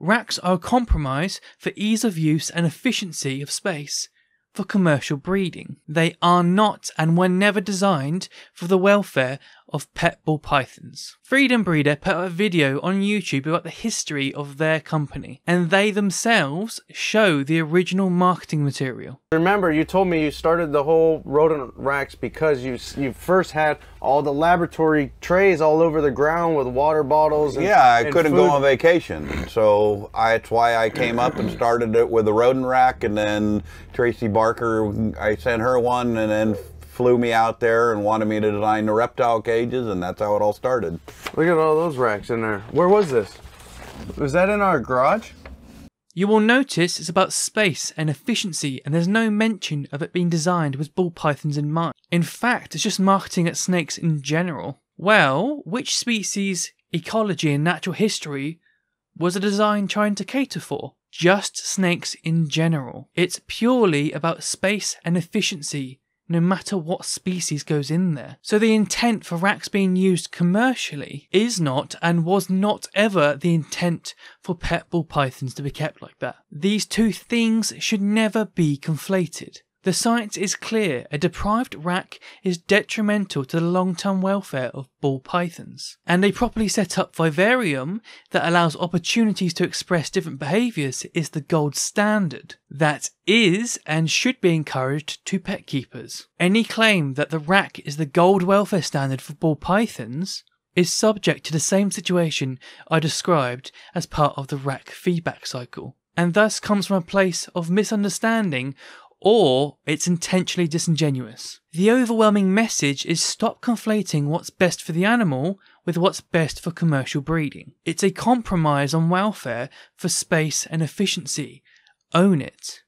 Racks are a compromise for ease of use and efficiency of space for commercial breeding. They are not and were never designed for the welfare of pet ball pythons. Freedom Breeder put out a video on YouTube about the history of their company, and they themselves show the original marketing material. Remember, you told me you started the whole rodent racks because you you first had all the laboratory trays all over the ground with water bottles. And, yeah, I and couldn't food. go on vacation, so I, that's why I came up and started it with a rodent rack, and then Tracy Barker, I sent her one, and then flew me out there and wanted me to design the reptile cages, and that's how it all started. Look at all those racks in there. Where was this? Was that in our garage? You will notice it's about space and efficiency, and there's no mention of it being designed with ball pythons in mind. In fact, it's just marketing at snakes in general. Well, which species, ecology, and natural history was the design trying to cater for? Just snakes in general. It's purely about space and efficiency, no matter what species goes in there. So the intent for racks being used commercially is not and was not ever the intent for pet ball pythons to be kept like that. These two things should never be conflated. The science is clear a deprived rack is detrimental to the long term welfare of ball pythons. And a properly set up vivarium that allows opportunities to express different behaviours is the gold standard. That is and should be encouraged to pet keepers. Any claim that the rack is the gold welfare standard for ball pythons is subject to the same situation I described as part of the rack feedback cycle, and thus comes from a place of misunderstanding or it's intentionally disingenuous. The overwhelming message is stop conflating what's best for the animal with what's best for commercial breeding. It's a compromise on welfare for space and efficiency. Own it.